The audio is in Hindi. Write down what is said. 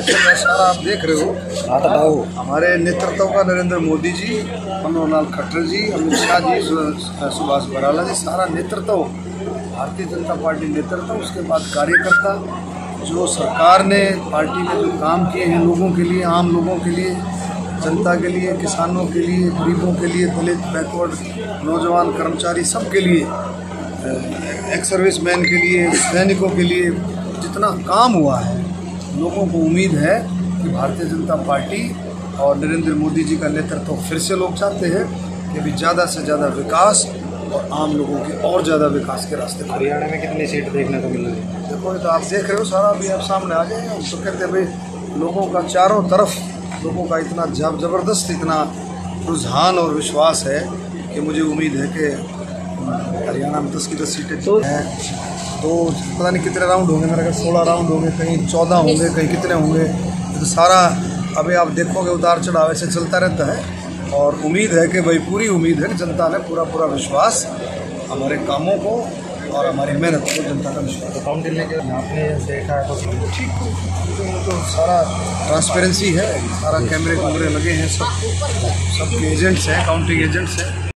सारा आप देख रहे हो? हमारे नेतृत्व का नरेंद्र मोदी जी मनोहर लाल खट्टर जी अमित शाह जी सुभाष बराला जी सारा नेतृत्व भारतीय जनता पार्टी नेतृत्व उसके बाद कार्यकर्ता जो सरकार ने पार्टी ने जो काम किए हैं लोगों के लिए आम लोगों के लिए जनता के लिए किसानों के लिए गरीबों के लिए दलित बैकवर्ड नौजवान कर्मचारी सब के लिए एक्स सर्विस मैन के लिए सैनिकों के लिए जितना काम हुआ है लोगों को उम्मीद है कि भारतीय जनता पार्टी और नरेंद्र मोदी जी का नेतृत्व फिर से लोग चाहते हैं कि अभी ज़्यादा से ज़्यादा विकास और आम लोगों के और ज़्यादा विकास के रास्ते हरियाणा में कितनी सीट देखने को मिल रही है? देखो ये तो आप देख रहे हो सारा अभी आप सामने आ गए हैं। तो कहते हैं भाई लोगों का चारों तरफ़ लोगों का इतना जब ज़बरदस्त इतना रुझान और विश्वास है कि मुझे उम्मीद है कि हरियाणा में दस की दस सीटें तो- हैं। तो पता नहीं कितने राउंड होंगे मेरे ख्याल सोलह राउंड होंगे कहीं चौदह होंगे कहीं कितने होंगे। तो सारा अभी आप देखोगे उतार चढ़ाव ऐसे चलता रहता है। और उम्मीद है कि भाई पूरी उम्मीद है कि जनता ने पूरा पूरा विश्वास हमारे कामों को और हमारी मेहनत को जनता का विश्वास। तो काउंटिंग लेके आपने देखा है तो ठीक तो तो सारा ट्रांसपेरेंसी है सारा कैमरे कैमरे लगे हैं सब। सबके एजेंट्स हैं काउंटिंग एजेंट्स हैं।